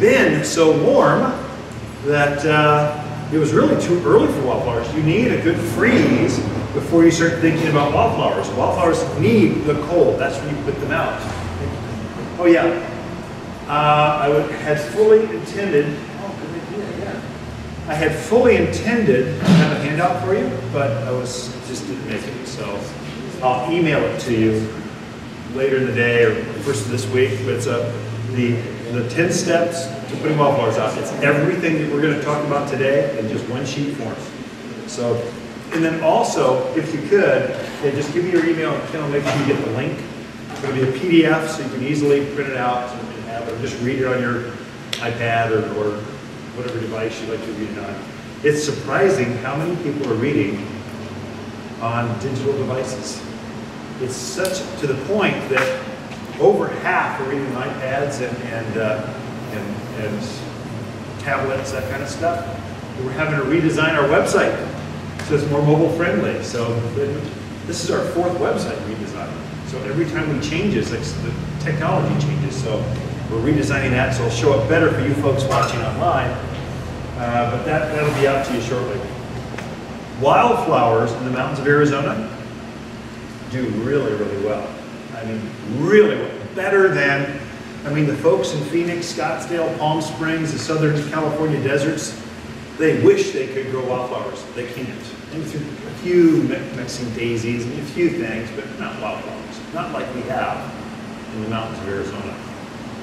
been so warm that uh, it was really too early for wildflowers. You need a good freeze before you start thinking about wildflowers. Wildflowers need the cold. That's when you put them out. Oh yeah, uh, I would, had fully intended. Oh. Yeah. I had fully intended to have a handout for you, but I was just didn't make it. So I'll email it to you later in the day or first of this week. But it's a the, the 10 steps to putting wildflowers out. It's everything that we're going to talk about today in just one sheet form. So, and then also, if you could, yeah, just give me your email and will make sure you get the link. It's going to be a PDF so you can easily print it out and have it, or just read it on your iPad or, or whatever device you'd like to read it on. It's surprising how many people are reading on digital devices. It's such to the point that over half are reading iPads and, and, uh, and, and, tablets, that kind of stuff. We're having to redesign our website so it's more mobile friendly. So this is our fourth website redesign. So every time we change it, the technology changes. So we're redesigning that so it'll show up better for you folks watching online. Uh, but that, that'll be out to you shortly. Wildflowers in the mountains of Arizona do really, really well. I mean, really better than, I mean, the folks in Phoenix, Scottsdale, Palm Springs, the Southern California deserts, they wish they could grow wildflowers. They can't. They do a few mixing daisies and a few things, but not wildflowers. Not like we have in the mountains of Arizona.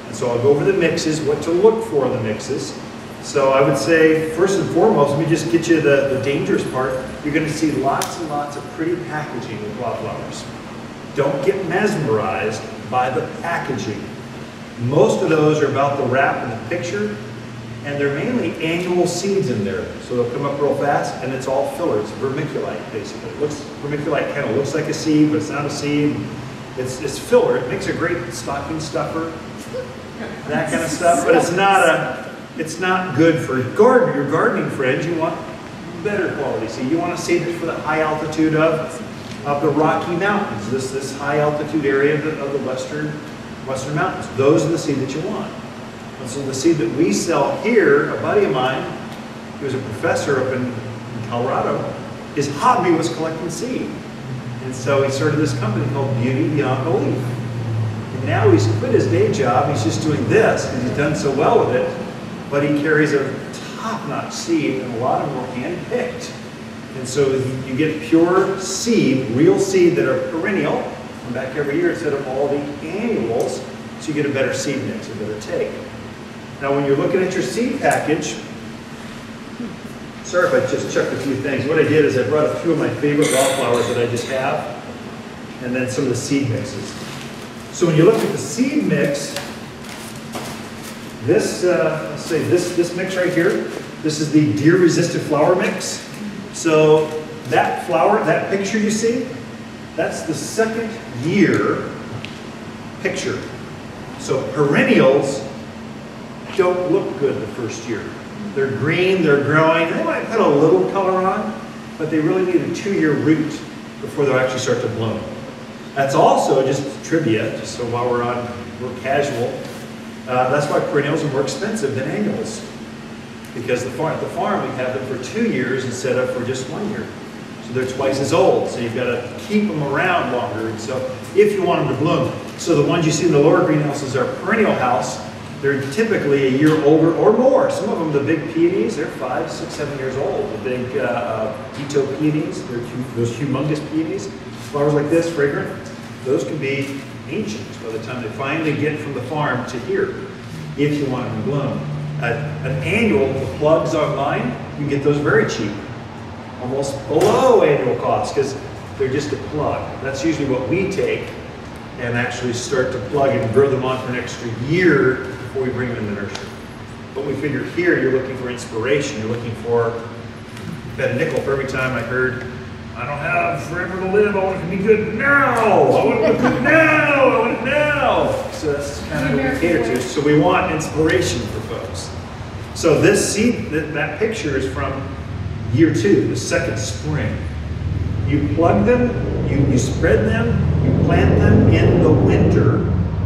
And so I'll go over the mixes, what to look for in the mixes. So I would say, first and foremost, let me just get you the, the dangerous part. You're going to see lots and lots of pretty packaging with wildflowers. Don't get mesmerized by the packaging. Most of those are about the wrap and the picture, and they're mainly annual seeds in there. So they'll come up real fast, and it's all filler. It's vermiculite, basically. It looks vermiculite kind of looks like a seed, but it's not a seed. It's, it's filler. It makes a great stocking stuffer, that kind of stuff. But it's not a, it's not good for garden. Your gardening friends, you want better quality seed. You want a seed that's for the high altitude of of the Rocky Mountains, this, this high altitude area of the, of the western, western mountains. Those are the seed that you want. And so the seed that we sell here, a buddy of mine, he was a professor up in, in Colorado, his hobby was collecting seed. And so he started this company called Beauty Beyond Belief. And now he's quit his day job, he's just doing this because he's done so well with it. But he carries a top-notch seed, and a lot of them were hand-picked. And so you get pure seed, real seed that are perennial, come back every year instead of all the annuals, so you get a better seed mix, a better take. Now when you're looking at your seed package, sorry if I just checked a few things. What I did is I brought a few of my favorite wildflowers that I just have, and then some of the seed mixes. So when you look at the seed mix, this, uh, let's say this, this mix right here, this is the deer resistant flower mix. So that flower, that picture you see, that's the second year picture. So perennials don't look good the first year. They're green, they're growing, they might put a little color on, but they really need a two-year root before they'll actually start to bloom. That's also just trivia, just so while we're on, we're casual, uh, that's why perennials are more expensive than annuals because the farm, the farm we have them for two years instead of for just one year. So they're twice as old. So you've got to keep them around longer. And so if you want them to bloom. So the ones you see in the lower greenhouses are perennial house. They're typically a year older or more. Some of them, the big peonies, they're five, six, seven years old. The big uh, uh, peonies, they're those humongous peonies. Flowers like this, fragrant, those can be ancient by the time they finally get from the farm to here, if you want them to bloom an annual, the plugs online, you can get those very cheap, almost below annual cost because they're just a plug. That's usually what we take and actually start to plug and grow them on for an extra year before we bring them in the nursery. But we figure here you're looking for inspiration. You're looking for bet a nickel for every time I heard, I don't have forever to live, I want it to be good now. I want it to be good now. I want it now. So that's kind of what we cater to. So we want inspiration for. So this seed, that, that picture is from year two, the second spring. You plug them, you, you spread them, you plant them in the winter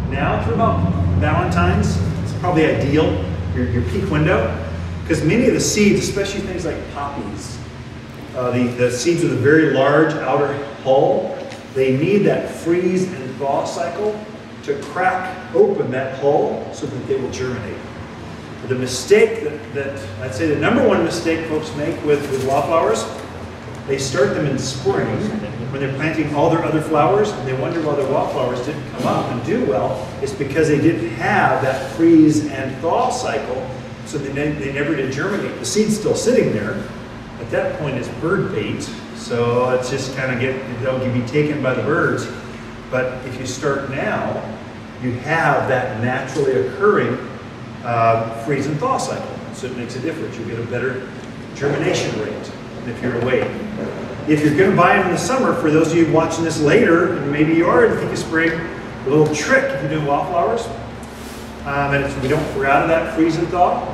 now through about Valentine's. It's probably ideal, your, your peak window, because many of the seeds, especially things like poppies, uh, the, the seeds with a very large outer hull, they need that freeze and thaw cycle to crack open that hull so that they will germinate. The mistake that, that I'd say the number one mistake folks make with, with wildflowers, they start them in spring when they're planting all their other flowers and they wonder why their wildflowers didn't come up and do well. It's because they didn't have that freeze and thaw cycle, so they, ne they never did germinate. The seed's still sitting there. At that point, it's bird bait, so it's just kind of get, they'll be taken by the birds. But if you start now, you have that naturally occurring uh, freeze and thaw cycle. So it makes a difference. You get a better germination rate if you're away. If you're going to buy them in the summer, for those of you watching this later, and maybe you are in the thick of spring, a little trick if you're doing wildflowers, um, and if we don't, we're out of that freeze and thaw,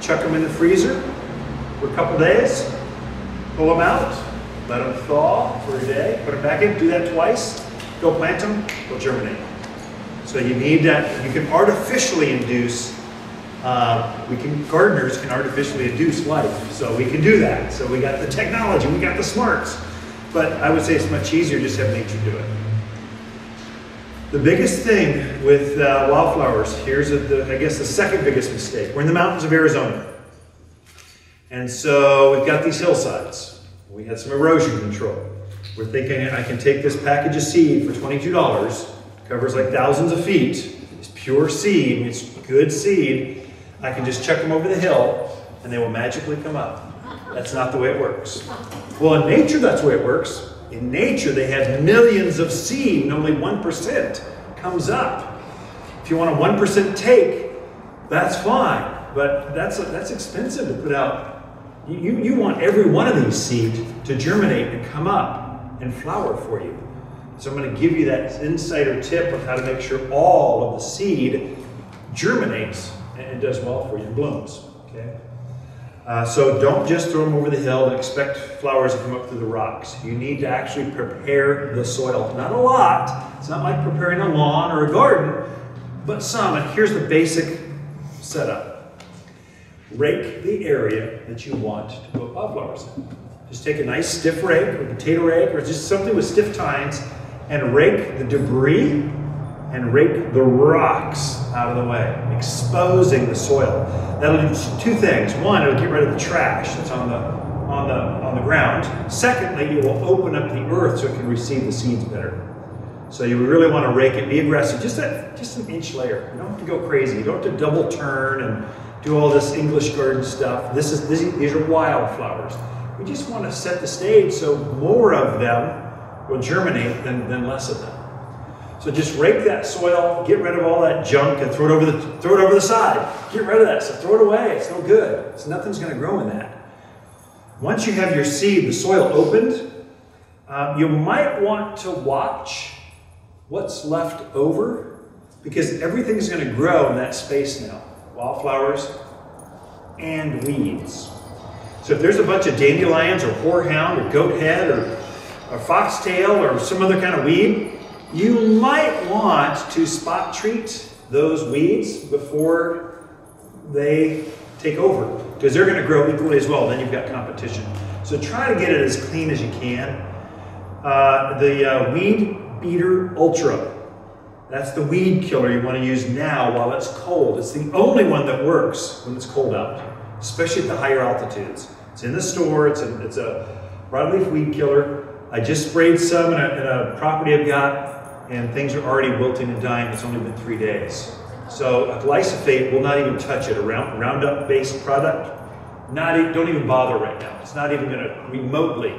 chuck them in the freezer for a couple days, pull them out, let them thaw for a day, put them back in, do that twice, go plant them, they'll germinate. So you need that, you can artificially induce, uh, we can, gardeners can artificially induce life. So we can do that. So we got the technology, we got the smarts. But I would say it's much easier just have nature do it. The biggest thing with uh, wildflowers, here's a, the, I guess the second biggest mistake. We're in the mountains of Arizona. And so we've got these hillsides. We had some erosion control. We're thinking I can take this package of seed for $22, covers like thousands of feet. It's pure seed, it's good seed. I can just chuck them over the hill and they will magically come up. That's not the way it works. Well, in nature, that's the way it works. In nature, they have millions of seed and only 1% comes up. If you want a 1% take, that's fine, but that's, that's expensive to put out. You, you want every one of these seeds to germinate and come up and flower for you. So I'm going to give you that insider tip of how to make sure all of the seed germinates and does well for you and blooms. Okay. Uh, so don't just throw them over the hill and expect flowers to come up through the rocks. You need to actually prepare the soil. Not a lot. It's not like preparing a lawn or a garden, but some. And here's the basic setup. Rake the area that you want to put wildflowers in. Just take a nice stiff rake or potato rake or just something with stiff tines and rake the debris and rake the rocks out of the way, exposing the soil. That'll do two things. One, it'll get rid of the trash that's on the on the on the ground. Secondly, it will open up the earth so it can receive the seeds better. So you really want to rake it, be aggressive, just a, just an inch layer. You don't have to go crazy. You don't have to double turn and do all this English garden stuff. This is this, these are wildflowers. We just want to set the stage so more of them will germinate than, than less of them. So just rake that soil, get rid of all that junk, and throw it over the throw it over the side. Get rid of that So Throw it away. It's no good. So nothing's going to grow in that. Once you have your seed, the soil opened, um, you might want to watch what's left over because everything is going to grow in that space now. Wildflowers and weeds. So if there's a bunch of dandelions or horehound or goat head or, or foxtail or some other kind of weed, you might want to spot treat those weeds before they take over because they're going to grow equally as well. Then you've got competition. So try to get it as clean as you can. Uh, the uh, Weed Beater Ultra. That's the weed killer you want to use now while it's cold. It's the only one that works when it's cold out, especially at the higher altitudes. It's in the store. It's a, it's a broadleaf weed killer. I just sprayed some in a, in a property I've got and things are already wilting and dying. It's only been three days. So a glyphosate will not even touch it. A Roundup-based product, not e don't even bother right now. It's not even going to remotely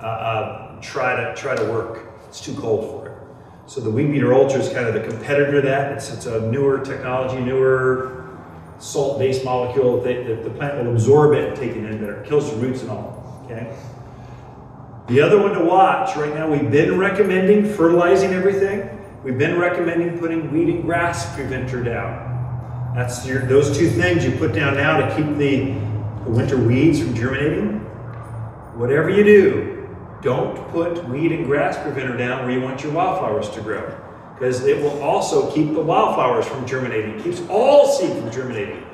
uh, uh, try to try to work. It's too cold for it. So the Weed Beater Ultra is kind of the competitor to that. It's, it's a newer technology, newer salt-based molecule that, that the plant will absorb it and take it in better. It kills the roots and all. Okay. The other one to watch right now, we've been recommending fertilizing everything. We've been recommending putting weed and grass preventer down. That's your, those two things you put down now to keep the, the winter weeds from germinating. Whatever you do, don't put weed and grass preventer down where you want your wildflowers to grow. because it will also keep the wildflowers from germinating. It keeps all seed from germinating.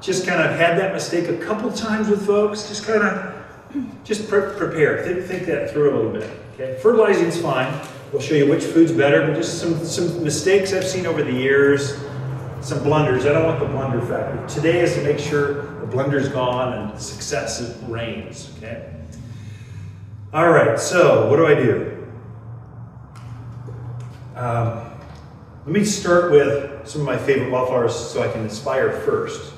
Just kind of had that mistake a couple times with folks. Just kind of, just pre prepare. Think, think that through a little bit. Okay, fertilizing is fine. We'll show you which food's better, but just some, some mistakes I've seen over the years, some blunders. I don't want the blunder factor. Today is to make sure the blunder's gone and success reigns. Okay. All right. So what do I do? Um, let me start with some of my favorite wildflowers so I can inspire first.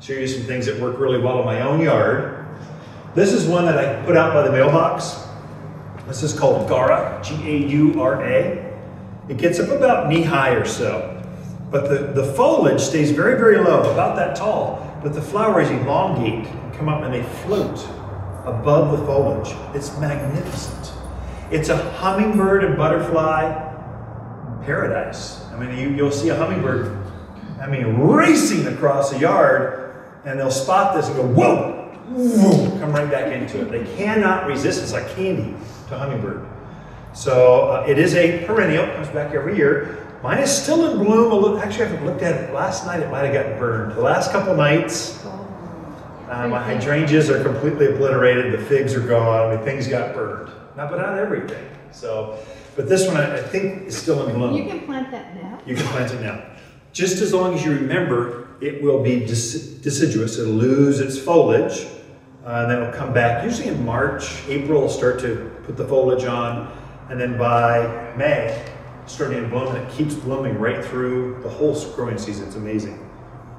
Show you some things that work really well in my own yard. This is one that I put out by the mailbox. This is called Gaura, G-A-U-R-A. It gets up about knee high or so. But the, the foliage stays very, very low, about that tall. But the flowers elongate and come up and they float above the foliage. It's magnificent. It's a hummingbird and butterfly paradise. I mean, you, you'll see a hummingbird, I mean, racing across a yard, and they'll spot this and go, whoa, whoa, come right back into it. They cannot resist. It's like candy to hummingbird. So uh, it is a perennial, comes back every year. Mine is still in bloom. A little, actually, I haven't looked at it. Last night it might have gotten burned. The last couple nights, uh, my hydrangeas are completely obliterated. The figs are gone. I mean, things got burned. Not, but not everything. So, but this one I, I think is still in bloom. You can plant that now. You can plant it now. Just as long as you remember, it will be deciduous. It'll lose its foliage, uh, and then it'll come back. Usually in March, April, will start to put the foliage on, and then by May, starting to bloom, and it keeps blooming right through the whole growing season. It's amazing.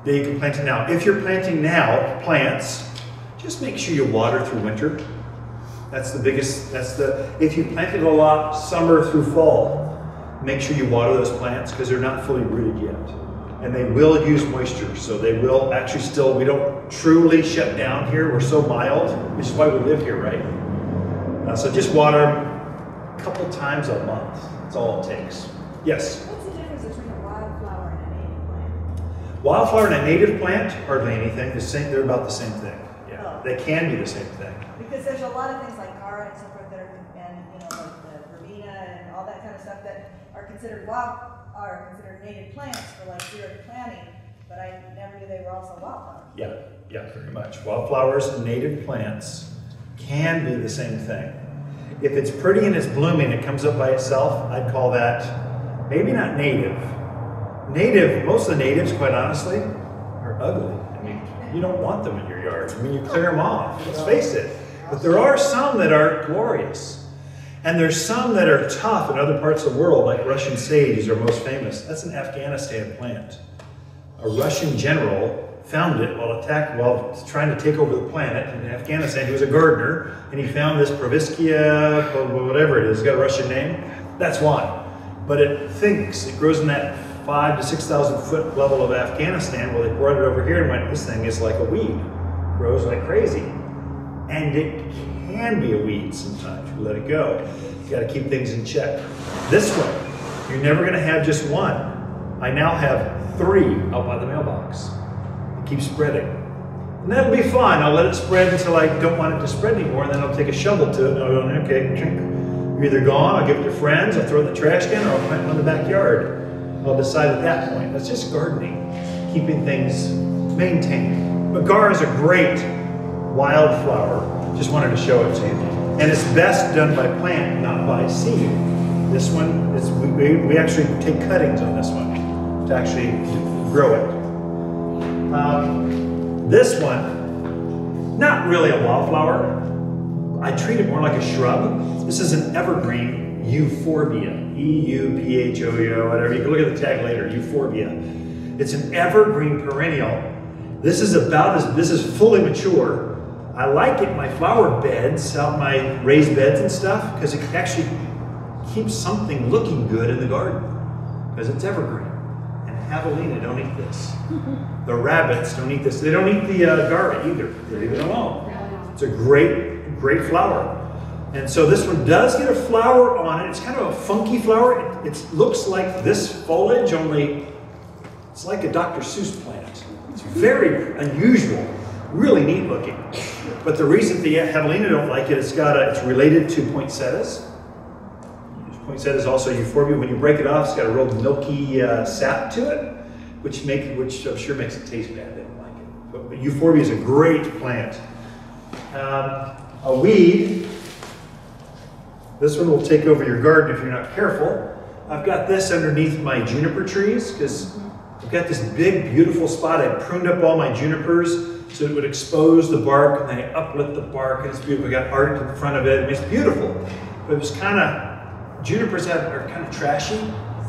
Then you can plant it now. If you're planting now plants, just make sure you water through winter. That's the biggest, that's the, if you planted a lot summer through fall, make sure you water those plants because they're not fully rooted yet. And they will use moisture, so they will actually still, we don't truly shut down here. We're so mild, which is why we live here, right? Uh, so just water a couple times a month. That's all it takes. Yes? What's the difference between a wildflower and a native plant? Wildflower and a native plant, hardly anything. The same, they're about the same thing. Yeah, Oh. they can be the same thing. Because there's a lot of things like Cara and so forth that are, and, you know, like the verbena and all that kind of stuff that are considered wild, are considered native plants for like zero planting, but I never knew they were also wildflowers. Yeah, yeah, very much. Wildflowers and native plants can be the same thing. If it's pretty and it's blooming, it comes up by itself, I'd call that maybe not native. Native, most of the natives, quite honestly, are ugly. I mean, you don't want them in your yard. I mean, you clear them off, let's face it. But there are some that are glorious. And there's some that are tough in other parts of the world, like Russian sage is our most famous. That's an Afghanistan plant. A Russian general found it while attack while trying to take over the planet in Afghanistan. He was a gardener, and he found this Perovskia, whatever it is, it's got a Russian name. That's why. But it thinks it grows in that five to six thousand foot level of Afghanistan. Well, they brought it over here and went, this thing is like a weed, grows like crazy, and it can be a weed sometimes. You let it go. You got to keep things in check. This one, you're never going to have just one. I now have three out by the mailbox. It keeps spreading. And that'll be fine. I'll let it spread until I don't want it to spread anymore, and then I'll take a shovel to it and I'll go, okay, you're either gone, I'll give it to friends, I'll throw it in the trash can, or I'll plant one in the backyard. I'll decide at that point. That's just gardening, keeping things maintained. But is a great wildflower. Just wanted to show it to you. And it's best done by plant, not by seed. This one, is, we, we actually take cuttings on this one to actually grow it. Um, this one, not really a wildflower. I treat it more like a shrub. This is an evergreen euphorbia. E-U-P-H-O-E-O, whatever. You can look at the tag later, euphorbia. It's an evergreen perennial. This is about as, this is fully mature. I like it in my flower beds, out my raised beds and stuff, because it actually keeps something looking good in the garden, because it's evergreen. And javelina don't eat this. The rabbits don't eat this. They don't eat the uh, garlic either. They leave it alone. It's a great, great flower. And so this one does get a flower on it. It's kind of a funky flower. It, it looks like this foliage, only it's like a Dr. Seuss plant. It's very unusual, really neat looking. But the reason the javelina don't like it, it's got a, it's related to poinsettias. Is also euphorbia. When you break it off, it's got a real milky uh, sap to it, which make which I'm sure makes it taste bad. They don't like it. But, but euphorbia is a great plant. Um, a weed. This one will take over your garden if you're not careful. I've got this underneath my juniper trees because I've got this big, beautiful spot. I pruned up all my junipers so it would expose the bark and they uplit the bark and it's beautiful. I got art in front of it and it's beautiful. But it was kind of, junipers have, are kind of trashy.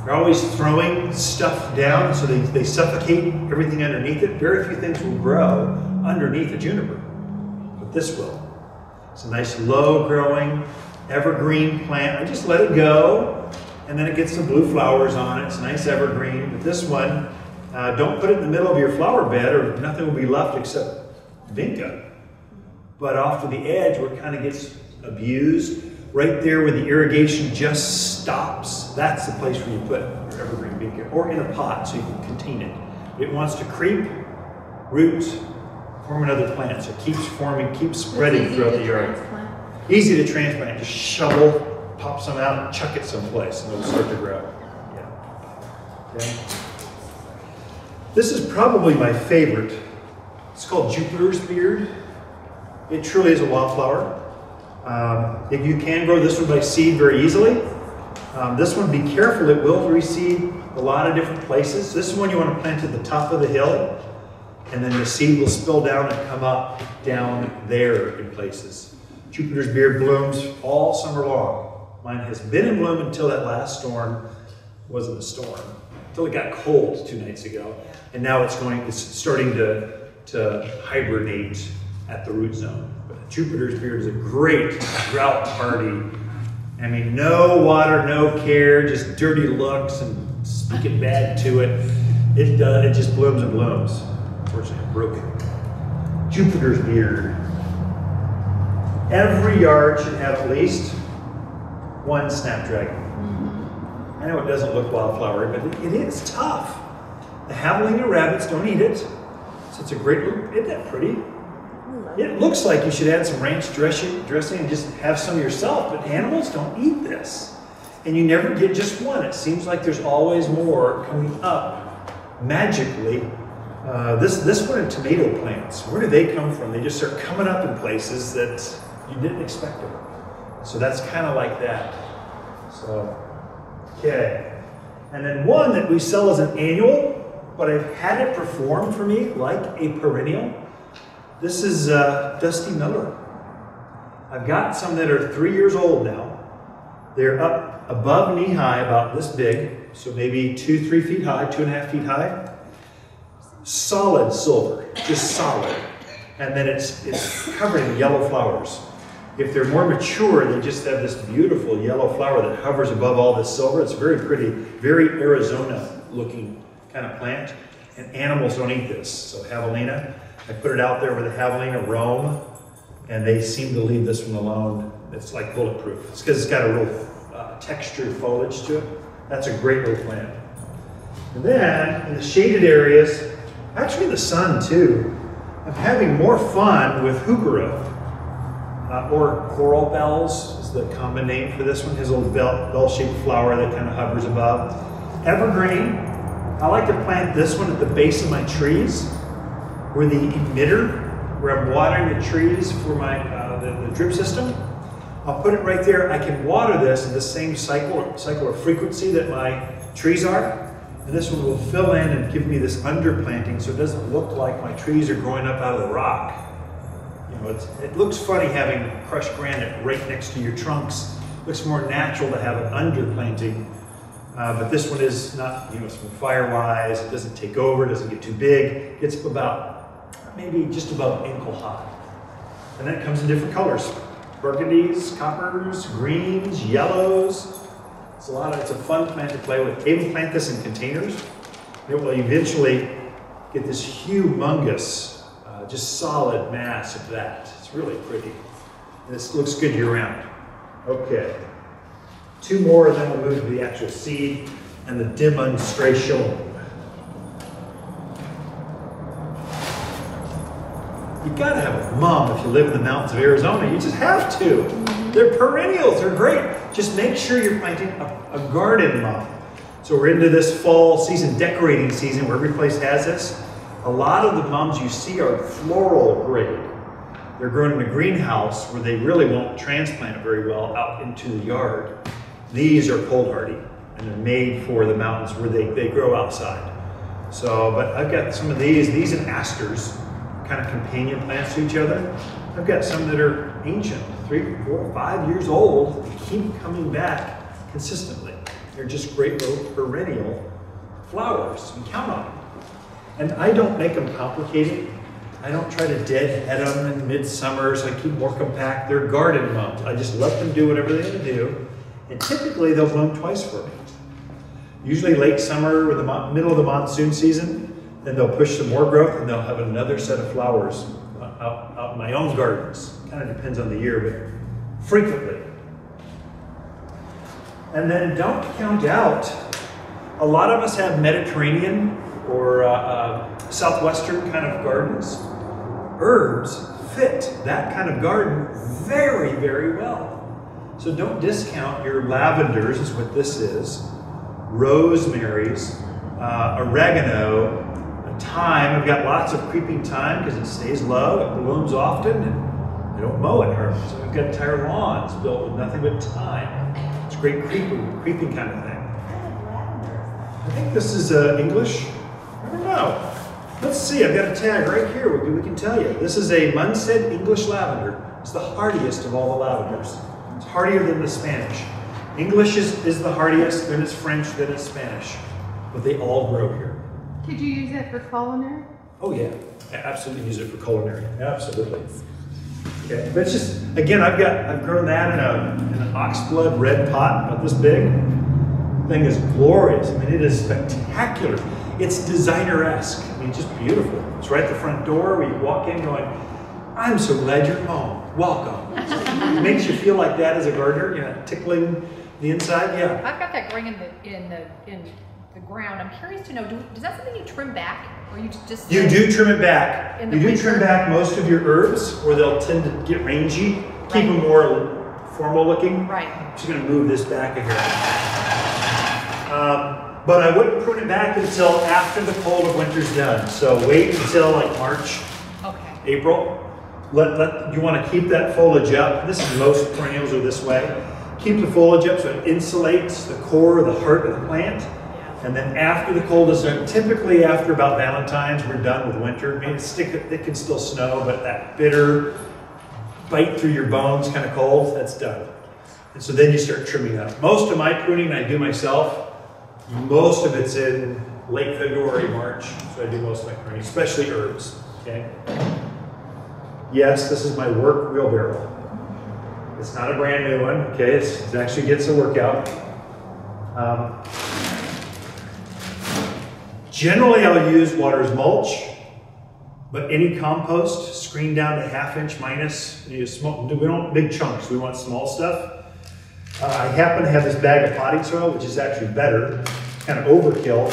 They're always throwing stuff down so they, they suffocate everything underneath it. Very few things will grow underneath a juniper, but this will. It's a nice low growing evergreen plant. I just let it go and then it gets some blue flowers on it. It's nice evergreen. But this one, uh, don't put it in the middle of your flower bed or nothing will be left except vinca. But off to the edge where it kind of gets abused, right there where the irrigation just stops, that's the place where you put your evergreen vinca or in a pot so you can contain it. It wants to creep, root, form another plant. So it keeps forming, keeps spreading throughout the yard. Easy to transplant. Just shovel, pop some out, chuck it someplace, and it'll start to grow. Yeah. Okay. This is probably my favorite. It's called Jupiter's beard. It truly is a wildflower. Um, if you can grow this one by seed very easily. Um, this one, be careful, it will reseed a lot of different places. This one you want to plant at the top of the hill, and then the seed will spill down and come up down there in places. Jupiter's beard blooms all summer long. Mine has been in bloom until that last storm wasn't a storm, until it got cold two nights ago. And now it's going, it's starting to, to hibernate at the root zone. But Jupiter's beard is a great drought party. I mean, no water, no care, just dirty looks and speaking bad to it. It does, it just blooms and blooms. Unfortunately, I broke it. Jupiter's beard. Every yard should have at least one snapdragon. Mm-hmm. I know it doesn't look wildflowery, but it is tough. The javelina rabbits don't eat it, so it's a great look. Isn't that pretty? It looks like you should add some ranch dressing, dressing and just have some yourself, but animals don't eat this. And you never get just one. It seems like there's always more coming up magically. Uh, this, this one in tomato plants, where do they come from? They just start coming up in places that you didn't expect them. So that's kind of like that. So, okay. And then one that we sell as an annual, but I've had it perform for me like a perennial. This is uh, Dusty Miller. I've got some that are three years old now. They're up above knee high, about this big, so maybe two, three feet high, two and a half feet high. Solid silver, just solid. And then it's, it's covered in yellow flowers. If they're more mature, they just have this beautiful yellow flower that hovers above all this silver. It's very pretty, very Arizona looking kind of plant. And animals don't eat this. So javelina, I put it out there where the javelina roam, and they seem to leave this one alone. It's like bulletproof. It's because it's got a real uh, textured foliage to it. That's a great little plant. And then in the shaded areas, actually the sun too, I'm having more fun with heuchera, uh, or coral bells is the common name for this one. His little bell, bell-shaped flower that kind of hovers above. Evergreen, I like to plant this one at the base of my trees, where the emitter, where I'm watering the trees for my uh, the, the drip system. I'll put it right there. I can water this in the same cycle, cycle or frequency that my trees are. And this one will fill in and give me this underplanting so it doesn't look like my trees are growing up out of the rock. You know, it looks funny having crushed granite right next to your trunks. It looks more natural to have an underplanting. Uh, but this one is not, you know, it's from fire-wise. It doesn't take over, it doesn't get too big. It gets about maybe just about ankle high. And that comes in different colors. Burgundies, coppers, greens, yellows. It's a lot of, it's a fun plant to play with. Even plant this in containers. It will eventually get this humongous, uh, just solid mass of that. It's really pretty. This looks good year round. Okay. Two more, and then we'll move to the actual seed and the demonstration. You gotta have a mum if you live in the mountains of Arizona. You just have to. Mm-hmm. They're perennials. They're great. just make sure you're planting a, a garden mum. So we're into this fall season, decorating season, where every place has this. A lot of the mums you see are floral grade. They're grown in a greenhouse where they really won't transplant it very well out into the yard. These are cold hardy and they're made for the mountains where they, they grow outside. So, but I've got some of these, these and asters, kind of companion plants to each other. I've got some that are ancient, three, four, five years old, they keep coming back consistently. They're just great little perennial flowers. You count on them. And I don't make them complicated. I don't try to deadhead them in midsummer, so I keep more compact. They're garden mums. I just let them do whatever they want to do. And typically they'll bloom twice for me. Usually late summer or the middle of the monsoon season, then they'll push some more growth and they'll have another set of flowers out, out in my own gardens. Kind of depends on the year, but frequently. And then don't count out. A lot of us have Mediterranean or uh, uh, southwestern kind of gardens. Herbs fit that kind of garden very, very well. So don't discount your lavenders, is what this is, rosemaries, uh, oregano, thyme. I've got lots of creeping thyme because it stays low, it blooms often, and I don't mow it hardly. So we've got entire lawns built with nothing but thyme. It's a great creeping, creeping kind of thing. I think this is uh, English. I don't know. Let's see, I've got a tag right here. We can tell you. This is a Munstead English lavender. It's the hardiest of all the lavenders. Hardier than the Spanish. English is, is the hardiest, then it's French, then it's Spanish. But they all grow here. Could you use that for culinary? Oh yeah, I absolutely use it for culinary. Absolutely. Okay, but it's just again, I've got I've grown that in a in an oxblood red pot about this big. Thing is glorious. I mean, it is spectacular. It's designer-esque. I mean, just beautiful. It's right at the front door where you walk in going, I'm so glad you're home. Welcome. It makes you feel like that as a gardener, you know, tickling the inside. Yeah. I've got that growing in the in the in the ground. I'm curious to know, do, is that something you trim back, or you just You do trim it back. You do winter? trim back most of your herbs, or they'll tend to get rangy. Keep Right. them more formal looking. right? I'm just gonna move this back here. Um, but I wouldn't prune it back until after the cold of winter's done. So wait until like March, Okay. April. Let, let, you wanna keep that foliage up. This is most perennials are this way. Keep the foliage up so it insulates the core, of the heart of the plant. And then after the cold is done, typically after about Valentine's, we're done with winter. I mean, stick, it can still snow, but that bitter, bite through your bones kind of cold, that's done. And so then you start trimming up. Most of my pruning I do myself. Most of it's in late February, March. So I do most of my pruning, especially herbs. Okay. Yes, this is my work wheelbarrow. It's not a brand new one. Okay, it's, it actually gets a workout. Um, Generally, I'll use Watters mulch, but any compost, screen down to half inch minus. You we don't want big chunks, we want small stuff. Uh, I happen to have this bag of potting soil, which is actually better, kind of overkill,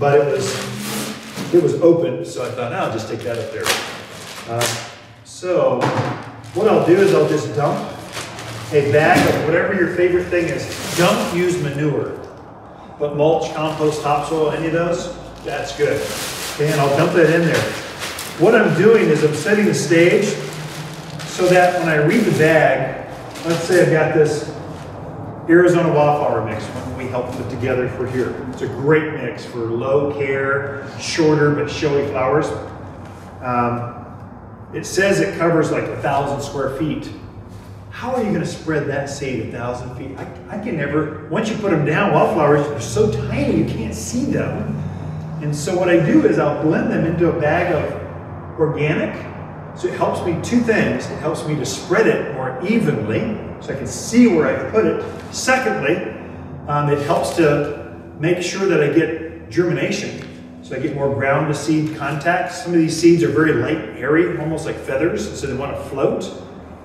but it was it was open, so I thought, "Oh, I'll just take that up there. Uh, so, what I'll do is I'll just dump a bag of whatever your favorite thing is. Don't use manure. But mulch, compost, topsoil, any of those, that's good. Okay, and I'll dump that in there. What I'm doing is I'm setting the stage so that when I read the bag, let's say I've got this Arizona wildflower mix, one we helped put together for here. It's a great mix for low care, shorter but showy flowers. Um, it says it covers like a thousand square feet. How are you going to spread that seed a thousand feet? I, I can never, once you put them down, wildflowers are so tiny you can't see them. And so what I do is I'll blend them into a bag of organic. So it helps me two things. It helps me to spread it more evenly so I can see where I've put it. Secondly, um, it helps to make sure that I get germination. So I get more ground to seed contact. Some of these seeds are very light, airy, almost like feathers, so they want to float.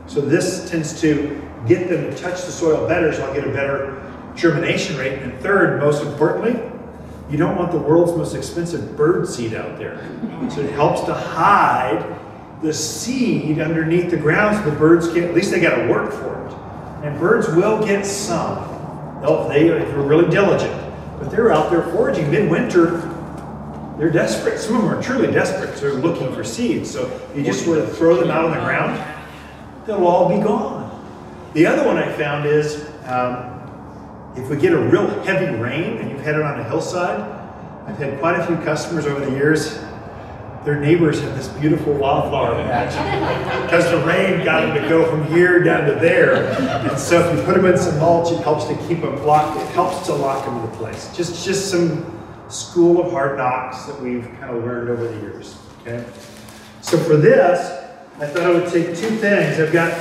So this tends to get them to touch the soil better, so I'll get a better germination rate. And third, most importantly, you don't want the world's most expensive bird seed out there. So it helps to hide the seed underneath the ground so the birds can't, at least they got to work for it. And birds will get some. They'll, they, if they're really diligent. But they're out there foraging midwinter. They're desperate. Some of them are truly desperate. They're looking for seeds. So you just sort of throw them out on the ground, they'll all be gone. The other one I found is um, if we get a real heavy rain and you've had it on a hillside, I've had quite a few customers over the years. Their neighbors have this beautiful wildflower patch because the rain got them to go from here down to there. And so if you put them in some mulch, it helps to keep them locked. It helps to lock them into place. Just just some school of hard knocks that we've kind of learned over the years. Okay. So for this, I thought I would take two things. I've got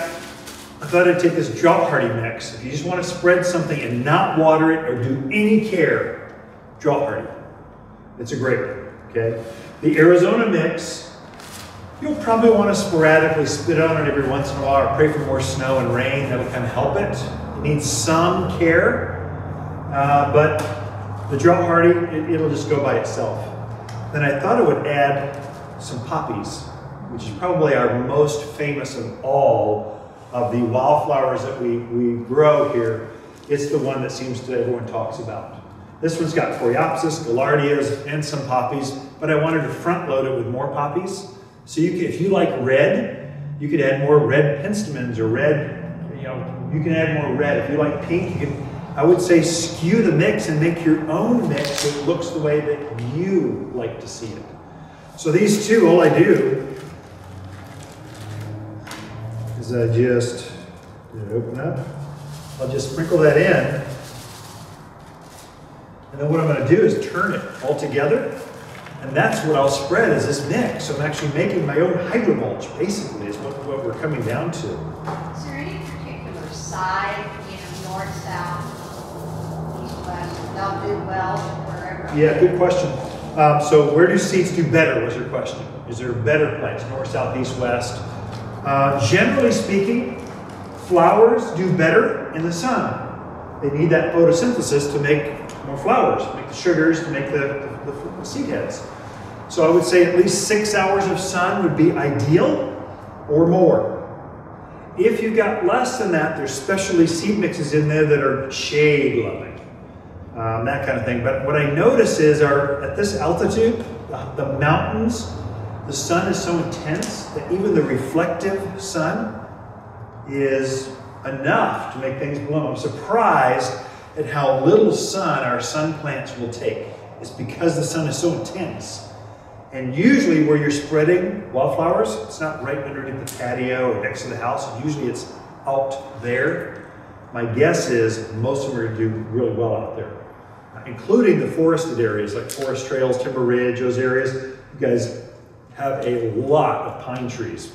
I thought I'd take this drought hardy mix. If you just want to spread something and not water it or do any care, drought hardy. It's a great one. Okay. The Arizona mix, you'll probably want to sporadically spit on it every once in a while or pray for more snow and rain. That'll kind of help it. It needs some care, uh, but the drought hardy, it, it'll just go by itself. Then I thought I would add some poppies, which is probably our most famous of all of the wildflowers that we, we grow here. It's the one that seems to everyone talks about. This one's got Coreopsis, Gaillardias, and some poppies, but I wanted to front load it with more poppies. So you can, if you like red, you could add more red penstemons or red, you know, you can add more red. If you like pink, you can, I would say skew the mix and make your own mix that looks the way that you like to see it. So these two, all I do is I just, open up? I'll just sprinkle that in. And then what I'm going to do is turn it all together. And that's what I'll spread is this mix. So I'm actually making my own hydromulch, basically, is what, what we're coming down to. Is there any particular side, you know, north, south, wherever? Yeah, good question. Um, so where do seeds do better was your question. Is there a better place, north, south, east, west? Uh, generally speaking, flowers do better in the sun. They need that photosynthesis to make more flowers, make the sugars, to make the, the, the seed heads. So I would say at least six hours of sun would be ideal or more. If you've got less than that, there's specialty seed mixes in there that are shade loving, um, that kind of thing. But what I notice is our, at this altitude, the, the mountains, the sun is so intense that even the reflective sun is enough to make things bloom. I'm surprised at how little sun our sun plants will take. It's because the sun is so intense. And usually where you're spreading wildflowers, it's not right underneath the patio or next to the house. Usually it's out there. My guess is most of them are going to do really well out there, including the forested areas like Forest Trails, Timber Ridge, those areas. You guys have a lot of pine trees.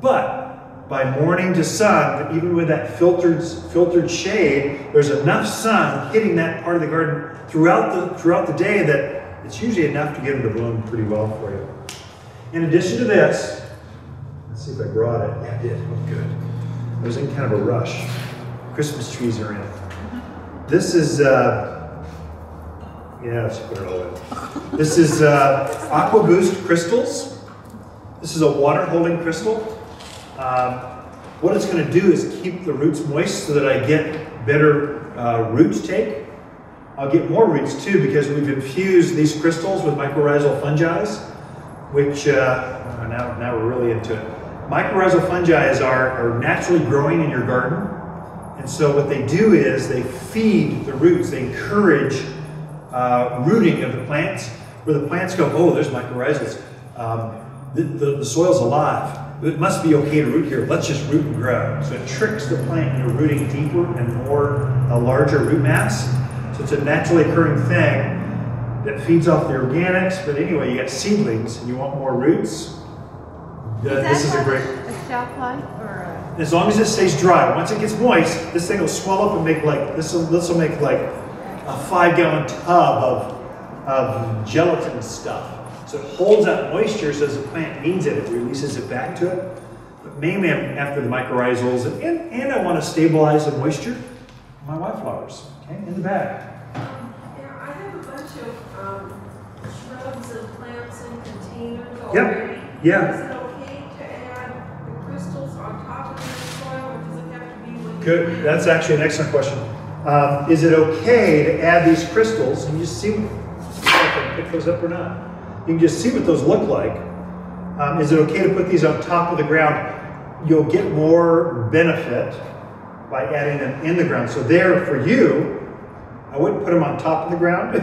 But by morning to sun, even with that filtered, filtered shade, there's enough sun hitting that part of the garden throughout the, throughout the day that it's usually enough to get them to bloom pretty well for you. In addition to this, let's see if I brought it. Yeah, I did. Oh, good. I was in kind of a rush. Christmas trees are in. This is, uh, yeah, let's put it all in. This is uh, Aqua Boost crystals. This is a water holding crystal. Um, what it's going to do is keep the roots moist so that I get better uh, root take. I'll get more roots too because we've infused these crystals with mycorrhizal fungi, which uh, now, now we're really into it. Mycorrhizal fungi are, are naturally growing in your garden. And so what they do is they feed the roots, they encourage uh, rooting of the plants, where the plants go, oh, there's mycorrhizals. Um, the, the, the soil's alive. It must be okay to root here. Let's just root and grow. So it tricks the plant into rooting deeper and more, a larger root mass. So it's a naturally occurring thing that feeds off the organics. But anyway, you got seedlings and you want more roots. Uh, this is a great. A shelf life or a? As long as it stays dry. Once it gets moist, this thing will swell up and make like this. Will this will make like a five-gallon tub of of gelatin stuff. So it holds that moisture. So as the plant needs it, it releases it back to it. But mainly after the mycorrhizals, and, and, and I want to stabilize the moisture my wildflowers. Okay, in the bag. Yeah, I have a bunch of um, shrubs and plants in containers Yep, already. yeah. Is it okay to add the crystals on top of the soil, or does it have to be Good, that's actually an excellent question. Um, is it okay to add these crystals and you see, if I pick those up or not? You can just see what those look like. Um, is it okay to put these on top of the ground? You'll get more benefit by adding them in the ground. So there for you, I wouldn't put them on top of the ground.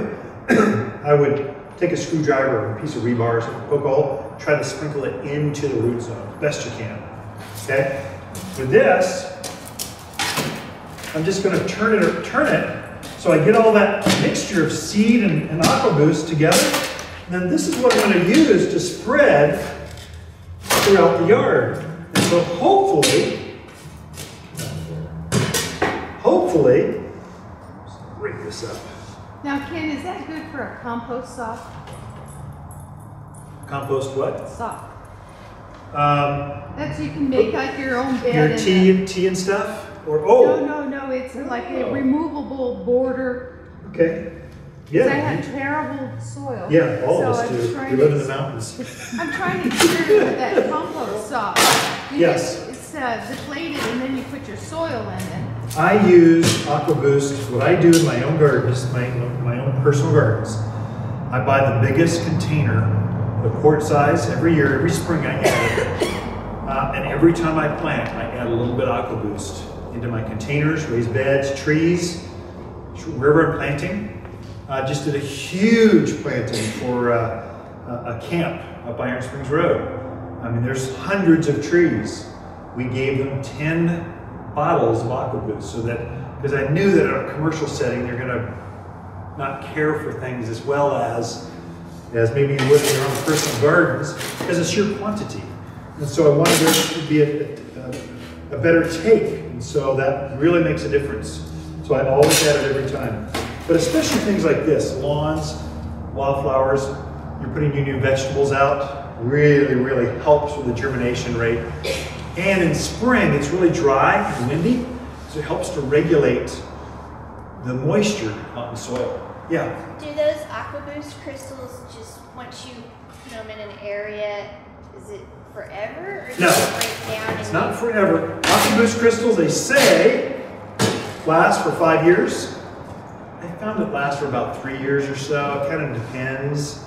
I would take a screwdriver or a piece of rebar, or something, poke a hole, try to sprinkle it into the root zone, best you can. Okay? With this, I'm just gonna turn it or turn it so I get all that mixture of seed and, and aqua boost together. And then this is what I'm gonna use to spread throughout the yard. And so hopefully, hopefully, break this up. Now, Ken, is that good for a compost sock? Compost what? Sock. Um, That's, you can make like your own bed. your tea and tea and stuff? Or, No, oh, no, no, it's like a removable border. okay. 'Cause I Yeah, had terrible soil. yeah, all of so us I'm do. trying We live in to- the mountains. I'm trying to it with that compost. You Yes. just- It's uh, deflated and then you put your soil in it. I use AquaBoost, what I do in my own gardens, my, my own personal gardens, I buy the biggest container, the quart size, every year, every spring I add it. Uh, and every time I plant, I add a little bit of AquaBoost into my containers, raised beds, trees, river planting. I just did a huge planting for uh, a, camp up Iron Springs Road. I mean, there's hundreds of trees. We gave them 10 bottles of AquaBoost so that, because I knew that in a commercial setting, they're gonna not care for things as well as, as maybe you would in your own personal gardens, because it's sheer quantity. And so I wanted there to be a, a, a better take, and so that really makes a difference. So I always add it every time. But especially things like this, lawns, wildflowers, you're putting your new vegetables out, really, really helps with the germination rate. And in spring, it's really dry and windy, so it helps to regulate the moisture out in the soil. Yeah, Do those AquaBoost crystals just once you put them in an area, is it forever or No. it break down? it's not forever. Aquaboost crystals, they say, last for five years. I found it lasts for about three years or so. It kind of depends.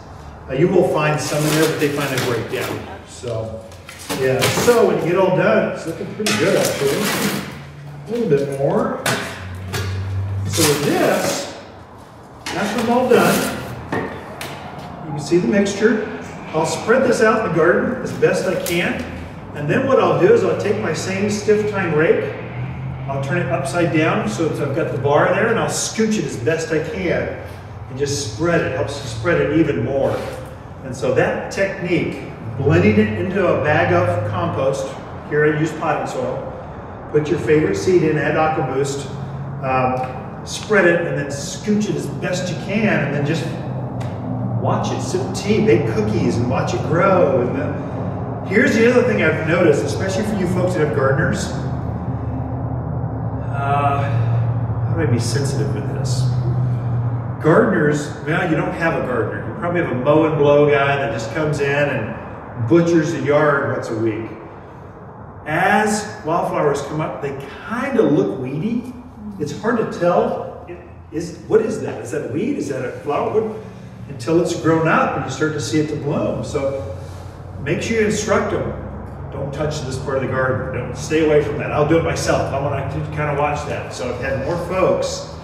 Uh, you will find some in there, but they find they break down. So, yeah. So when you get all done, it's looking pretty good actually. A little bit more. So with this, after I'm all done, you can see the mixture. I'll spread this out in the garden as best I can. And then what I'll do is I'll take my same stiff tine rake, I'll turn it upside down so I've got the bar there, and I'll scooch it as best I can and just spread it. Helps to spread it even more. And so that technique, blending it into a bag of compost, here I use potting soil, put your favorite seed in, add AquaBoost, um, spread it, and then scooch it as best you can, and then just watch it, sip tea, bake cookies, and watch it grow. And then, here's the other thing I've noticed, especially for you folks that have gardeners. Uh, how do I be sensitive with this? Gardeners, well, you don't have a gardener. You probably have a mow and blow guy that just comes in and butchers the yard once a week. As wildflowers come up, they kind of look weedy. It's hard to tell. Is what is that? Is that a weed? Is that a flower? What- Until it's grown up and you start to see it to bloom. So make sure you instruct them. Don't touch this part of the garden. Don't stay away from that. I'll do it myself. I want to kind of watch that. So I've had more folks,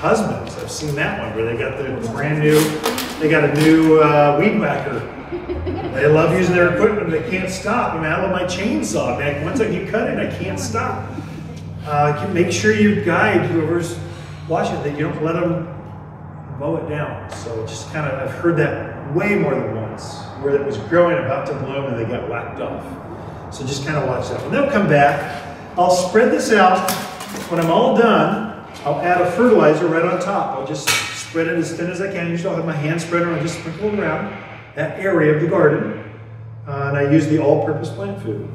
husbands. I've seen that one where they got the brand new, they got a new uh, weed whacker. They love using their equipment. They can't stop. I mean, I love my chainsaw. Man, once I get cutting, I can't stop. Uh, make sure you guide whoever's watching that you don't let them mow it down. So just kind of, I've heard that way more than once, where it was growing about to bloom and they got whacked off. So just kind of watch that. When they'll come back, I'll spread this out. When I'm all done, I'll add a fertilizer right on top. I'll just spread it as thin as I can. Usually I'll have my hand spreader and I'll just sprinkle it around that area of the garden. Uh, and I use the all-purpose plant food.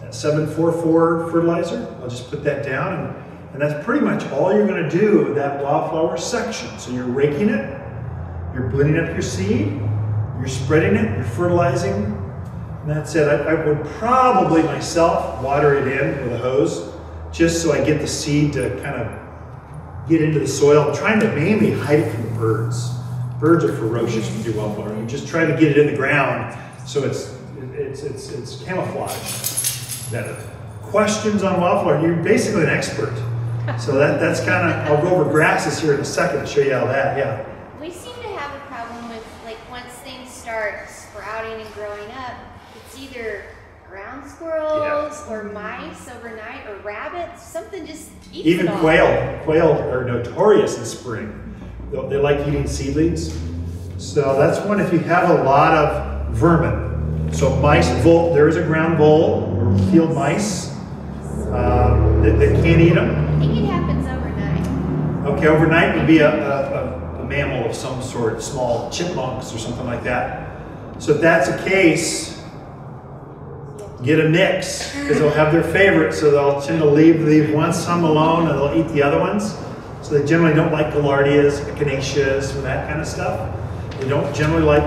That 744 fertilizer, I'll just put that down and, and that's pretty much all you're gonna do with that wildflower section. So you're raking it, you're blending up your seed, you're spreading it, you're fertilizing, and that's it. I, I would probably myself water it in with a hose just so I get the seed to kind of get into the soil. I'm trying to mainly hide it from the birds. Birds are ferocious when you do wildflower. I'm just try to get it in the ground so it's it's it's it's camouflage better. Questions on wildflower? You're basically an expert. So that that's kind of I'll go over grasses here in a second and show you how that. Yeah. We seem to have a problem with like once things start sprouting and growing up, it's either ground squirrels or mice overnight or rabbits. Something just eats Even it all. quail, quail are notorious in spring. They they like eating seedlings. So that's one if you have a lot of vermin. So mice, vole, there is a ground vole or field mice um, that, that can't eat them. Okay, overnight would be a, a, a- mammal of some sort, small chipmunks or something like that. So if that's the case, get a mix because they'll have their favorites. So they'll tend to leave leave one some alone and they'll eat the other ones. So they generally don't like gaillardias, echinaceas, and that kind of stuff. They don't generally like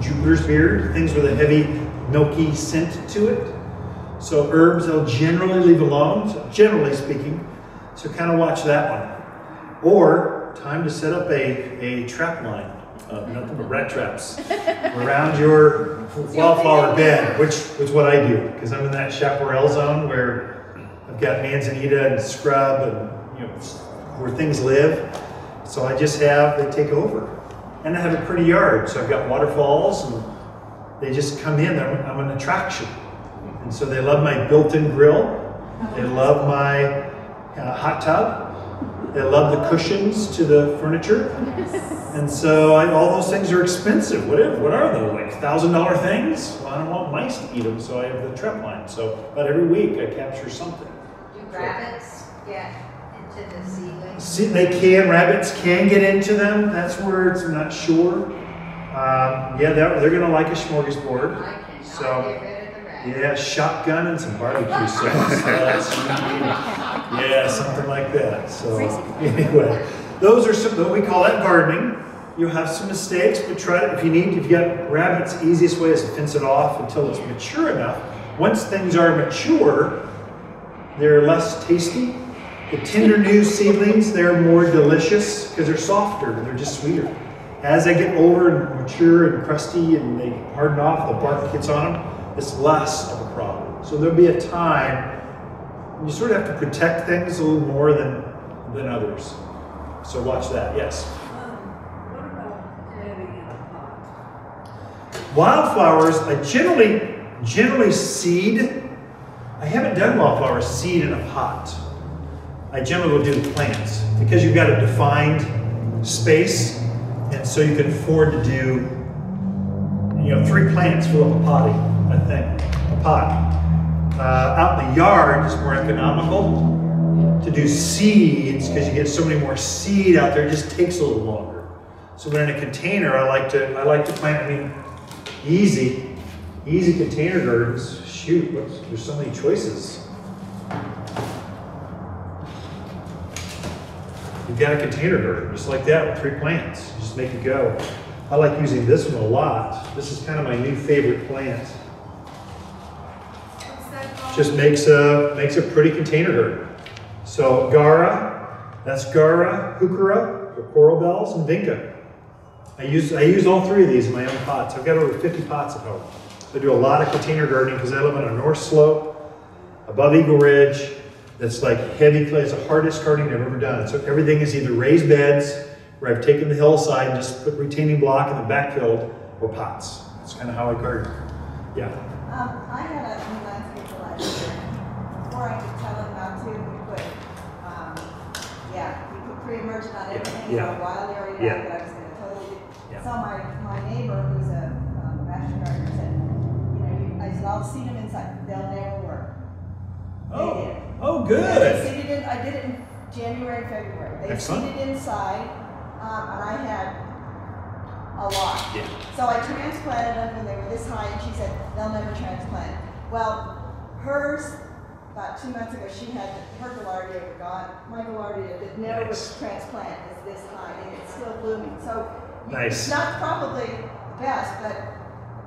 Jupiter's beard, things with a heavy milky scent to it. So herbs they'll generally leave alone, generally speaking. So kind of watch that one. Or time to set up a, a trap line, uh, nothing but rat traps, around your wildflower bed, which is what I do, because I'm in that chaparral zone where I've got manzanita and scrub and, you know, where things live. So I just have, they take over. And I have a pretty yard, so I've got waterfalls and they just come in, I'm, I'm an attraction. And so they love my built-in grill, they love my uh, hot tub, they love the cushions to the furniture. And so I, all those things are expensive. What, is, what are those, like thousand dollar things? Well, I don't want mice to eat them, so I have the trap line. So about every week I capture something. Do rabbits get into the seedlings? See, they can, rabbits can get into them. That's where it's, I'm not sure. Um, yeah, they're, they're gonna like a smorgasbord. So- Yeah, shotgun and some barbecue sauce. Yeah, something like that. So anyway, those are some, what we call that gardening. You'll have some mistakes, but try it. If you need, if you got rabbits, easiest way is to fence it off until it's mature enough. Once things are mature, they're less tasty. The tender new seedlings, they're more delicious because they're softer and they're just sweeter. As they get older and mature and crusty and they harden off, the bark gets on them, it's less of a problem. So there'll be a time you sort of have to protect things a little more than than others. So watch that. Yes. Um, what about planting in a pot? Wildflowers, I generally generally seed. I haven't done wildflowers seed in a pot. I generally will do plants because you've got a defined space, and so you can afford to do, you know, three plants fill up a potty. I think a pot. Uh, out in the yard is more economical to do seeds because you get so many more seed out there. It just takes a little longer. So, when in a container, I like to I like to plant. I mean, easy, easy container gardens. Shoot, there's so many choices. You've got a container garden just like that with three plants. You just make it go. I like using this one a lot. This is kind of my new favorite plant. Just makes a makes a pretty container garden. So Gaura, that's Gaura, Heuchera, the coral bells, and Vinca. I use I use all three of these in my own pots. I've got over 50 pots at home. I do a lot of container gardening because I live on a north slope above Eagle Ridge. That's like heavy clay. It's the hardest gardening I've ever done. So everything is either raised beds, where I've taken the hillside and just put retaining block in the backfilled, or pots. That's kind of how I garden. Yeah. Um, I a new landscaper last year. Before I could tell him not to, we put, um, yeah, put everything, yeah. know, wild area Yeah. that I was gonna totally. Yeah. So my, my neighbor, who's a, um, master gardener, said, you know, you, I said, I'll seed them inside, they'll never work. They Oh, did. oh, good. They seeded in, I did it in January, February. They Excellent. seeded inside, um, and I had a lot. Yeah. So I transplanted them when they were this high, and she said, they'll never transplant. Well, hers, about two months ago, she had, her gaillardia gone. My gaillardia that never was Nice. transplant is this high, and it's still blooming. So Nice. not probably the best, but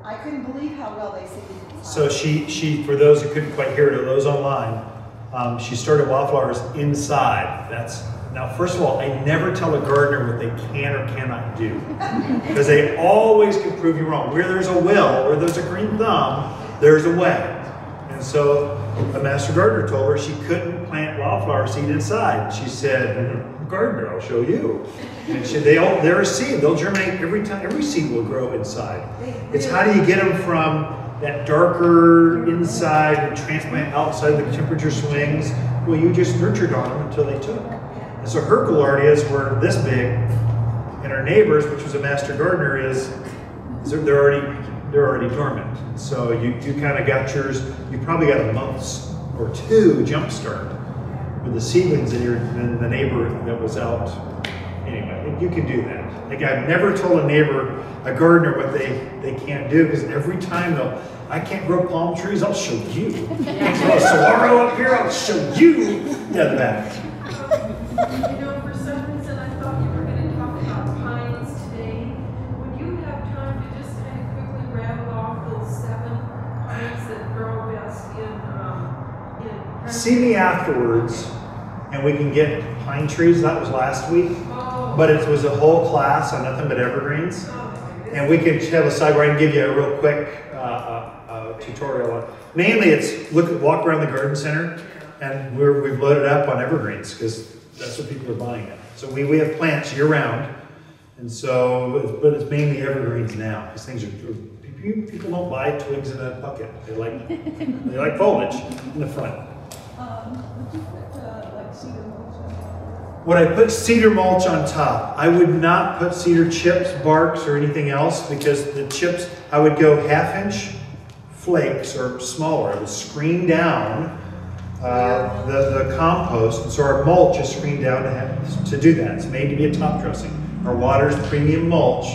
I couldn't believe how well they seeded. So she, she, for those who couldn't quite hear it, or those online, Um, she started wildflowers inside. That's now, first of all, I never tell a gardener what they can or cannot do because they always can prove you wrong. Where there's a will, where there's a green thumb, there's a way. And so a master gardener told her she couldn't plant wildflower seed inside. She said, mm-hmm. "Gardener, I'll show you." And she, they all they're a seed. They'll germinate every time. Every seed will grow inside. It's how do you get them from that darker mm-hmm. inside and transplant outside the temperature swings? Well, you just nurtured on them until they took. And so her gaillardias were this big, and her neighbors, which was a master gardener, is is they're they're already they're already dormant. So you, you kind of got yours. You probably got a month or two jump start with the seedlings in your in the neighbor that was out. Anyway, you can do that. Like I've never told a neighbor, a gardener, what they they can't do because every time they'll, I can't grow palm trees. I'll show you. Throw a saguaro up here. I'll show you. Yeah, that. See me afterwards, and we can get pine trees. That was last week. But it was a whole class on nothing but evergreens. And we could have a side where I can give you a real quick uh, uh, uh, tutorial. Mainly, it's look walk around the garden center, and we're, we've loaded up on evergreens because that's what people are buying now. So we, we have plants year round, and so but it's mainly evergreens now. These things are people people don't buy twigs in a bucket. They like they like foliage in the front. Would I put cedar mulch on top? I would not put cedar chips, barks, or anything else because the chips, I would go half inch flakes or smaller. I would screen down uh, the, the compost. And so our mulch is screened down to, have, to do that. It's made to be a top dressing. Our Watters premium mulch.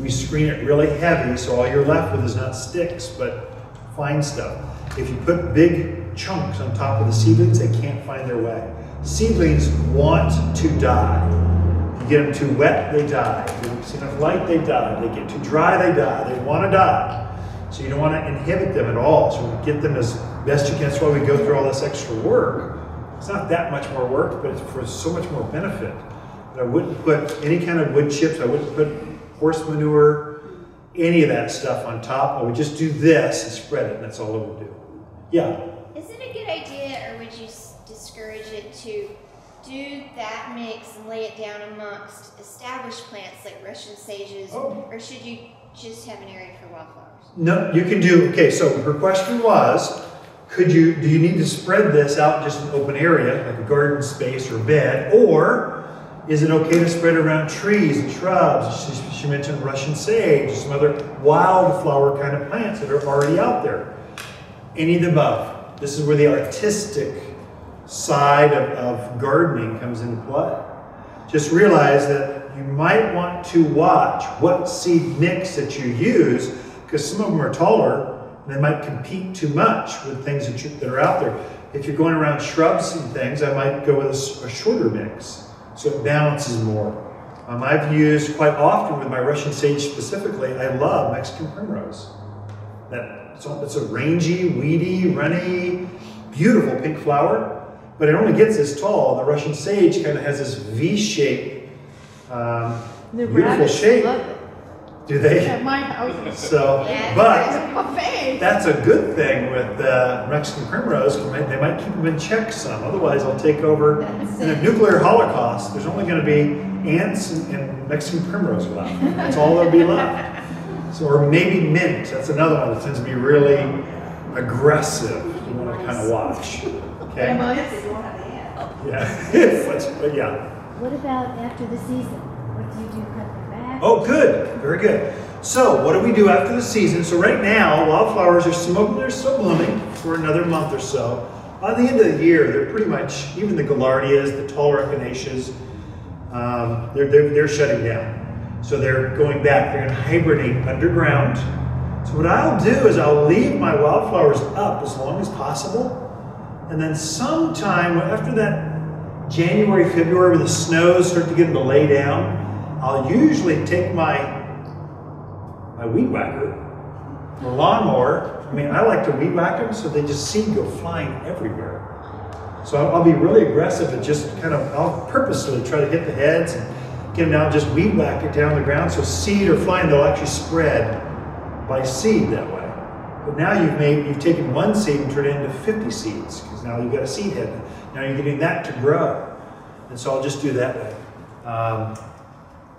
We screen it really heavy so all you're left with is not sticks but fine stuff. If you put big chunks on top of the seedlings, they can't find their way. Seedlings want to die. You get them too wet, they die. You don't see enough light, they die. They get too dry, they die. They want to die. So you don't want to inhibit them at all. So we get them as best you can. That's why we go through all this extra work. It's not that much more work, but it's for so much more benefit. But I wouldn't put any kind of wood chips. I wouldn't put horse manure, any of that stuff on top. I would just do this and spread it, and that's all I would do. Yeah. Is it a good idea, or would you s- discourage it to do that mix and lay it down amongst established plants like Russian sages, Oh. or should you just have an area for wildflowers? No, you can do, okay, so her question was, could you, do you need to spread this out just an open area, like a garden space or bed, or is it okay to spread around trees and shrubs? She, she mentioned Russian sage, some other wildflower kind of plants that are already out there. Any of the above. This is where the artistic side of, of gardening comes into play. Just realize that you might want to watch what seed mix that you use because some of them are taller and they might compete too much with things that, you, that are out there. If you're going around shrubs and things, I might go with a shorter mix so it balances more. Um, I've used quite often with my Russian sage specifically, I love Mexican primrose. That a- it's a rangy, weedy, runny, beautiful pink flower, but it only gets this tall. The Russian sage kind of has this V-shaped, um, The beautiful shape. Do they? At my house, So, Yeah. but a that's a good thing with uh, Mexican primrose. They might- keep them in check some. Otherwise, they'll take over. In a nuclear holocaust, there's only going to be ants and, and Mexican primrose left. That's all there'll be left. So, or maybe mint. That's another one that tends to be really aggressive. You want to kind of watch. Okay. Emma, If you won't have the ant. Yeah. But- but yeah. What about after the season? What do you do, cut them back? Oh, good, very good. So, what do we do after the season? So, right now, wildflowers are them are still blooming for another month or so. By the end of the year, they're pretty much even the gaillardias, the taller echinaceas, um, they're, they're they're shutting down. So they're going back. They're going to hibernate underground. So what I'll do is I'll leave my wildflowers up as long as possible, and then sometime after that January, February, when the snows start to get them to lay down, I'll usually take my my weed whacker or lawnmower. I mean, I like to weed whack them so they just seem to go flying everywhere. So I'll, I'll be really aggressive and just kind of, I'll purposely try to hit the heads and get them out, just weed whack it down the ground. So seed or flying, they'll actually spread by seed that way. But now you've made, you've taken one seed and turned it into 50 seeds because now you've got a seed head. Now you're getting that to grow. And so I'll just do that way. Um,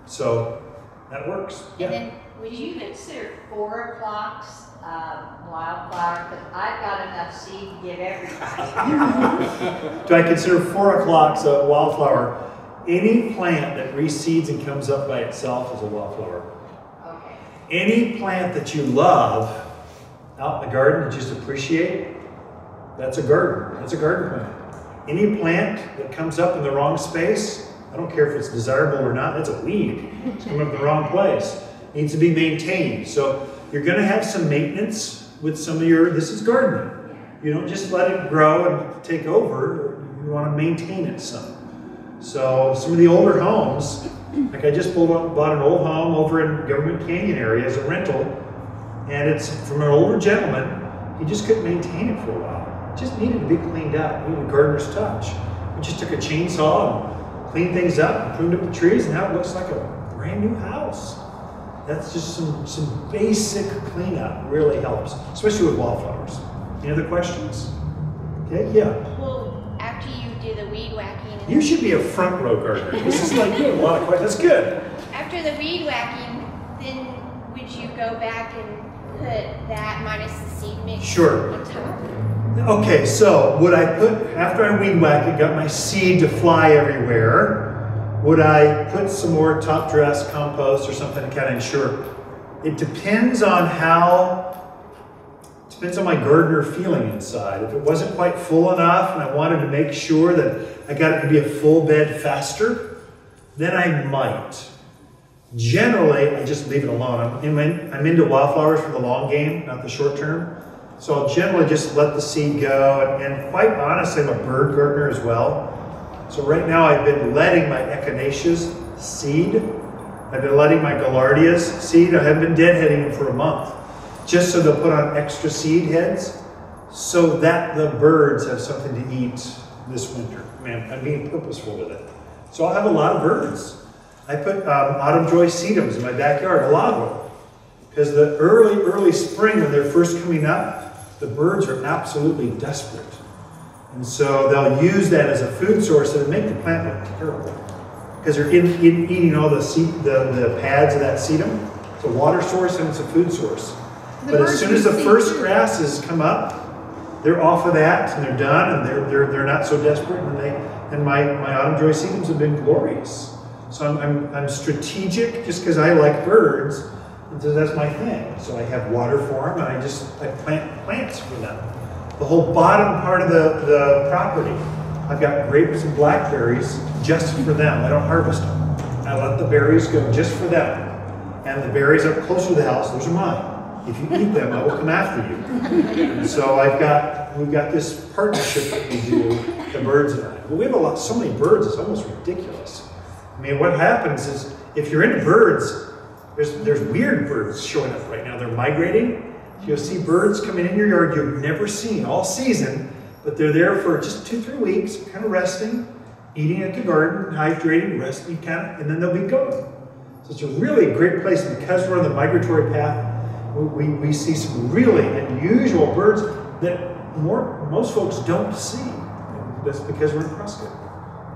so that works. And then, would you you, consider four o'clocks, um, wildflower, because I've got enough seed to give everybody. Do I consider four o'clocks a wildflower? Any plant that reseeds and comes up by itself is a wildflower. Okay. Any plant that you love out in the garden and just appreciate, that's a garden. That's a garden plant. Any plant that comes up in the wrong space, I don't care if it's desirable or not, that's a weed. It's coming up in the wrong place. Needs to be maintained. So you're going to have some maintenance with some of your, this is gardening. You don't just let it grow and take over. You want to maintain it some. So some of the older homes, like I just bought an old home over in Government Canyon area as a rental, and it's from an older gentleman. He just couldn't maintain it for a while. It just needed to be cleaned up. Needed a gardener's touch. We just took a chainsaw and cleaned things up and pruned up the trees, and now it looks like a brand new house. That's just some some basic cleanup. Really helps, especially with wildflowers. Any other questions? Okay, yeah. well, after you do the weed whacking, You should be a front row gardener. This is like you have a lot of questions. That's good. after the weed whacking, then would you go back and put that minus the seed mix Sure. on top? Okay, so would I put, after I weed whack it, got my seed to fly everywhere, would I put some more top dress compost or something to kind of ensure? It depends on how, depends on my gardener feeling inside. If it wasn't quite full enough and I wanted to make sure that I got it to be a full bed faster, then I might. Generally, I just leave it alone. I'm, I'm into wildflowers for the long game, not the short term. So I'll generally just let the seed go. And, and quite honestly, I'm a bird gardener as well. So right now I've been letting my echinaceas seed. I've been letting my gaillardias seed. I haven't been deadheading them for a month. Just so they'll put on extra seed heads so that the birds have something to eat this winter. Man, I'm being purposeful with it. So I'll have a lot of birds. I put um, autumn joy sedums in my backyard, a lot of them. Because the early, early spring, when they're first coming up, the birds are absolutely desperate. And so they'll use that as a food source and make the plant look terrible. Because they're in, in eating all the, seed, the, the pads of that sedum. It's a water source and it's a food source. The but as soon as the first too. grasses come up, they're off of that and they're done and they're, they're, they're not so desperate and they and my, my autumn joy sedums have been glorious. So I'm, I'm, I'm strategic just because I like birds. So that's my thing. So I have water for them and I just I plant plants for them. The whole bottom part of the, the property, I've got grapes and blackberries just for them. I don't harvest them. I let the berries go just for them. And the berries up closer to the house, those are mine. If you eat them, I will come after you. And so I've got, we've got this partnership that we do, the birds and I. But we have a lot, so many birds, it's almost ridiculous. I mean, what happens is, if you're into birds, there's, there's weird birds showing up right now. They're migrating. You'll see birds coming in your yard you've never seen all season, but they're there for just two, three weeks, kind of resting, eating at the garden, hydrating, resting, kind of, and then they'll be gone. So it's a really great place because we're on the migratory path. We, we, we see some really unusual birds that more most folks don't see. That's because we're in Prescott.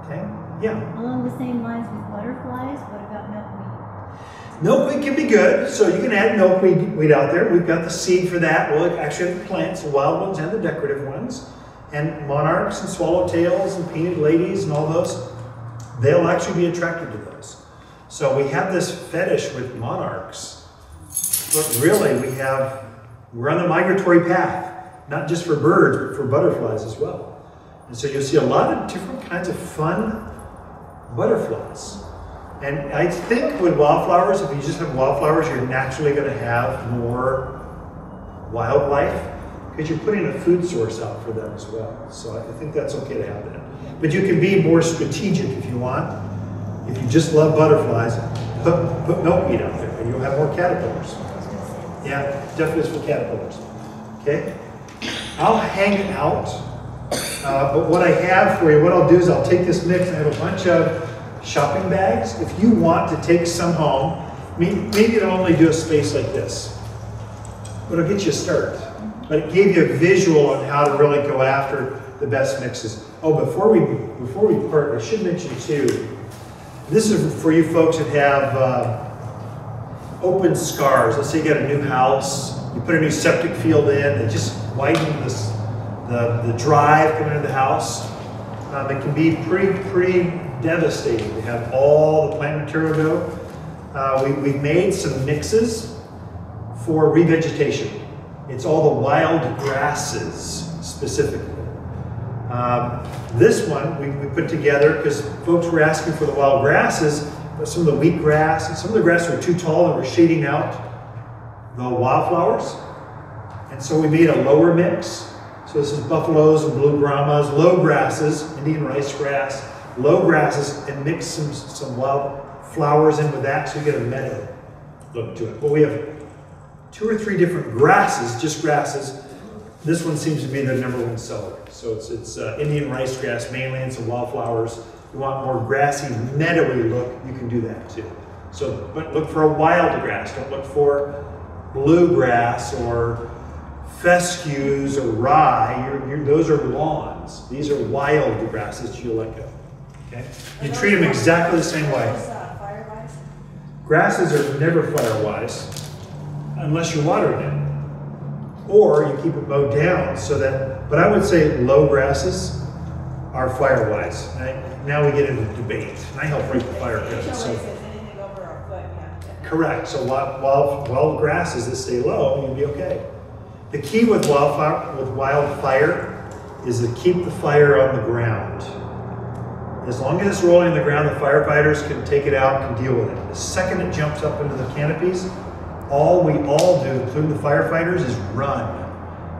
Okay? Yeah. Along the same lines with butterflies, what about milkweed? Milkweed can be good, so you can add milkweed weed out there. We've got the seed for that. We'll actually have the plants, the wild ones and the decorative ones. And monarchs and swallowtails and painted ladies and all those, they'll actually be attracted to those. So we have this fetish with monarchs, but really we have, we're on the migratory path, not just for birds, but for butterflies as well. And so you'll see a lot of different kinds of fun butterflies. And I think with wildflowers, if you just have wildflowers, you're naturally going to have more wildlife because you're putting a food source out for them as well. So I think that's okay to have that. But you can be more strategic if you want. If you just love butterflies, put, put milkweed out there and you'll have more caterpillars. Yeah, definitely for caterpillars. Okay? I'll hang out Uh, but what I have for you, what I'll do is I'll take this mix I have a bunch of shopping bags. If you want to take some home, maybe it'll only do a space like this, but it'll get you a start. But it gave you a visual on how to really go after the best mixes. Oh, before we before we part, I should mention too. This is for you folks that have uh, open scars. Let's say you got a new house, you put a new septic field in, it just widened this, the, the drive coming into the house. It can be pretty, pretty devastating to have all the plant material go. Uh, we, we've made some mixes for revegetation. It's all the wild grasses specifically. Um, this one we, we put together because folks were asking for the wild grasses, but some of the wheatgrass and some of the grass were too tall and were shading out the wildflowers. And so we made a lower mix. So this is buffaloes and blue gramas, low grasses, Indian rice grass, low grasses, and mix some, some wild flowers in with that so you get a meadow look to it. But we have two or three different grasses, just grasses. This one seems to be the number one seller. So it's, it's uh, Indian rice grass mainly some wildflowers. You want more grassy, meadowy look, you can do that too. So, but look for a wild grass. Don't look for bluegrass or fescues or rye. You're, you're, those are lawns. These are wild grasses you let go. Okay? You treat them exactly the same way. Grasses are never fire-wise unless you're watering them. Or you keep it mowed down so that, but I would say low grasses are fire-wise. I- Now we get into debate, and I help break the fire code, so. anything over a foot, you have to. Correct, so wild, wild, wild grasses that stay low, you'll be okay. The key with wildfire, with wildfire is to keep the fire on the ground. As long as it's rolling on the ground, the firefighters can take it out, and deal with it. The second it jumps up into the canopies, all we all do, including the firefighters, is run.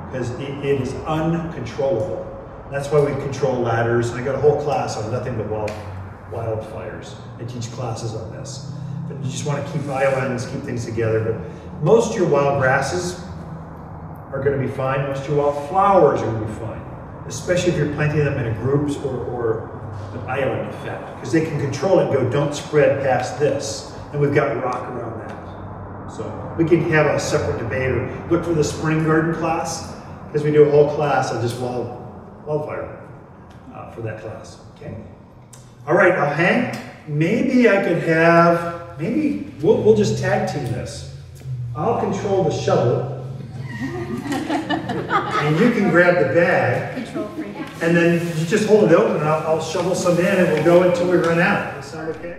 Because it, it is uncontrollable. That's why we control ladders, and I got a whole class on nothing but wild, wildfires. I teach classes on this. But you just want to keep islands, keep things together. But most of your wild grasses are going to be fine. Most of wild flowers are going to be fine, especially if you're planting them in groups or, or an island effect, because they can control it and go, don't spread past this. And we've got rock around that. So we can have a separate debate or look for the spring garden class, because we do a whole class on just wild, wildfire uh, for that class. Okay. All right, I'll hang. Maybe I could have, maybe we'll, we'll just tag team this. I'll control the shovel. And you can grab the bag. And then you just hold it open and I'll, I'll shovel some in and we'll go until we run out. That sound okay?